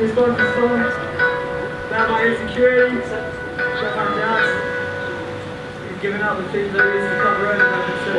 his go to the That my insecurity. Shut my doubts. he's given up the things there is to cover over. and